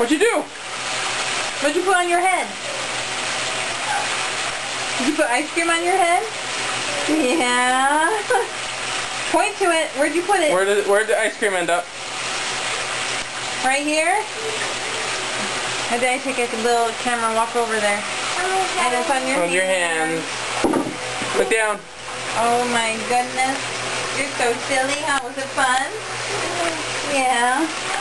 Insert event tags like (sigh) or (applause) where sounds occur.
What'd you do? What'd you put on your head? Did you put ice cream on your head? Yeah. (laughs) Point to it. Where'd you put it? Where did where did the ice cream end up? Right here? Maybe did I take a little camera and walk over there? And it's on your Hold your hands. Look down. Oh my goodness. You're so silly, huh? Was it fun? Yeah.